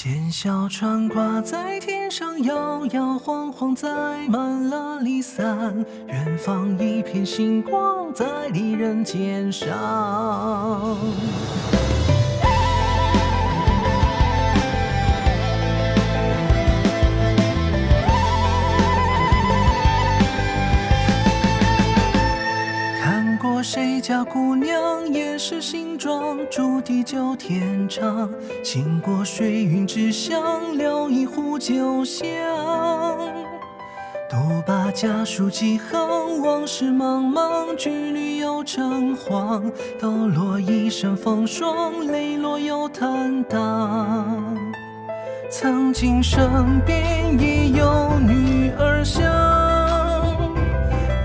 见小船挂在天上，摇摇晃晃，载满了离散。远方一片星光，在离人肩上。看过谁家姑娘也是新装，煮地久天长。行过水云之乡，留一壶酒香。独把家书几行，往事茫茫，羁旅又成荒。抖落一身风霜，泪落又坦荡。曾经身边已有女儿香。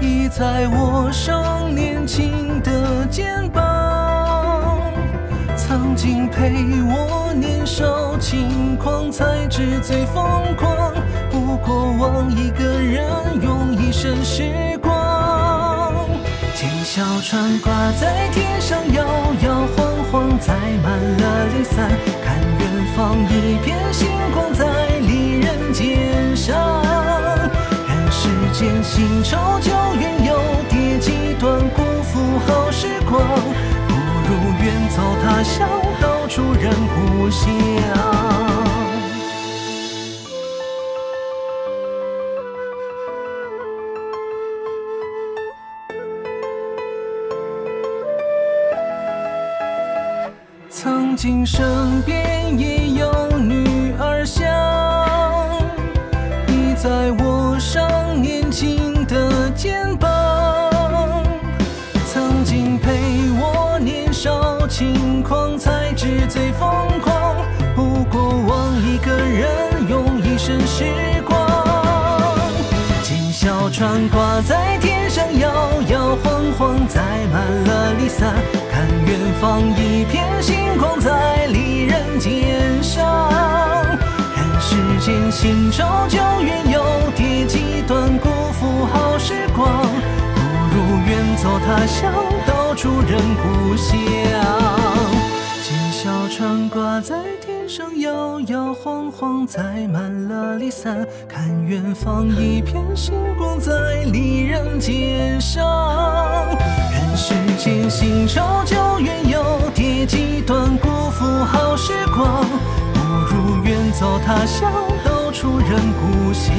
倚在我少年轻的肩膀，曾经陪我年少轻狂，才知最疯狂。不过望一个人用一生时光。见小船挂在天上，摇摇晃晃，载满了离散。看远方一片星光，在离人肩上。人世间新愁旧怨又叠几段，辜负好时光。远走他乡，到处人故乡。曾经身边也有女儿香，倚在我上年轻的肩用一生时光。见小船挂在天上，摇摇晃晃，载满了离散。看远方一片星光，在离人肩上。人世间新愁旧怨又叠几段，辜负好时光。不如远走他乡，到处人故乡。见小船挂在天上，摇摇晃晃，载满了离散。看远方一片星光，在离人肩上。人世间新愁旧怨又叠几段，辜负好时光。不如远走他乡，到处人故乡。